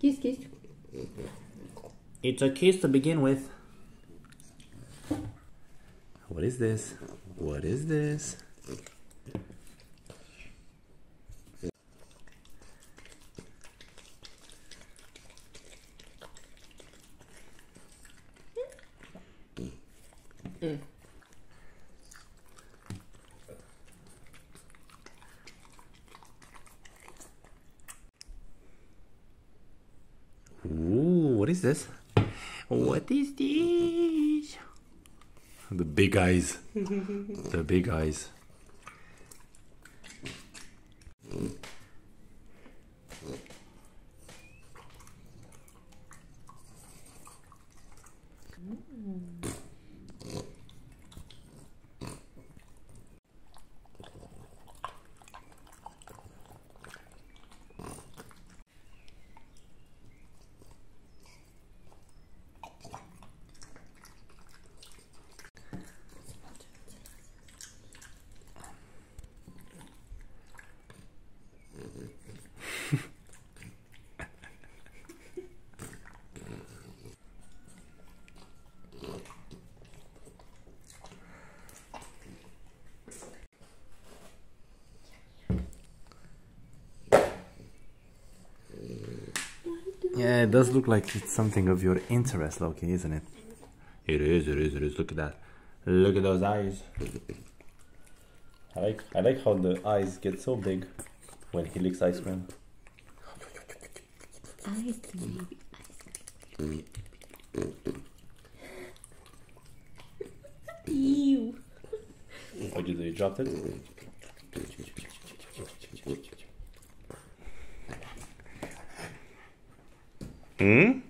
Kiss, kiss. It's a kiss to begin with. What is this? What is this? Ooh, what is this? What is this? The big eyes. the big eyes. Yeah, it does look like it's something of your interest, Loki, isn't it? It is, it is, it is. Look at that. Look at those eyes. I like I like how the eyes get so big when he licks ice cream. Ice cream. Ew. What did you do? You dropped it? Hmm?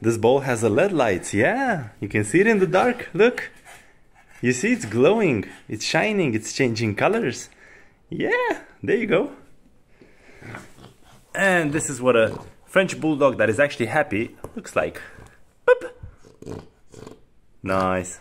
This ball has a LED light. Yeah, you can see it in the dark. Look. You see it's glowing. It's shining. It's changing colors. Yeah, there you go. And this is what a French bulldog that is actually happy looks like. Boop. Nice.